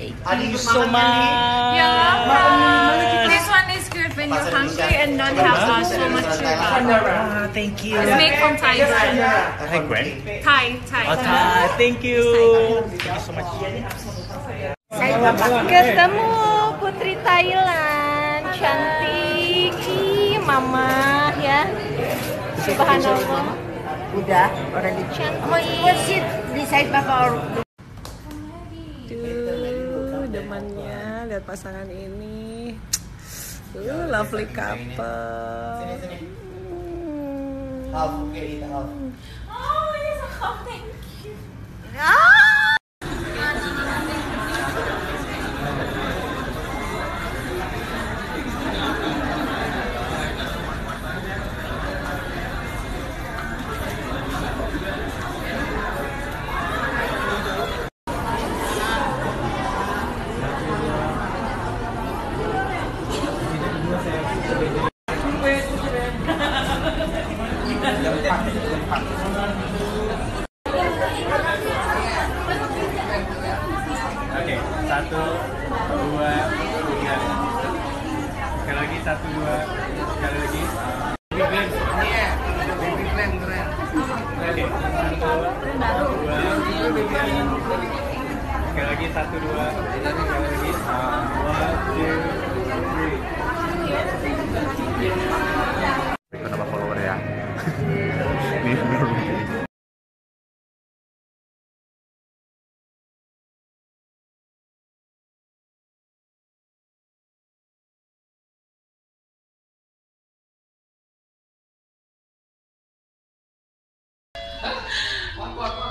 Thank you so much. You're welcome. This one is good when you're hungry and don't have uh, so much sugar. Ah, thank you. It's made from Thai Gwen. Thai, Thai. Oh, Thai. Thank you. Thank you so much. Ketemu Putri Thailand, cantik, mama ya. Subhanallah. Udah, orang di Cantik. What seat di side Papa or Tuh, demannya lihat pasangan ini. Uh, lovely couple. Hmm. Half, okay, half. Oh, it is Oke, satu, dua, tiga. Sekali lagi, satu, dua, sekali lagi. Oke, satu, dua. Sekali lagi, satu, dua, sekali lagi. One,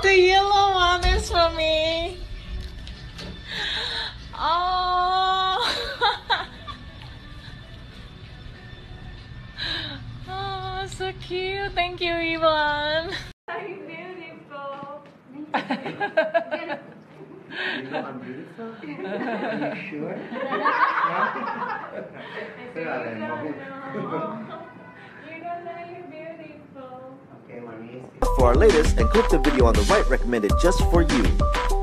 The yellow so cute. Thank you, Ivan. beautiful. You don't know you're beautiful. For our latest, and click the video on the right recommended just for you.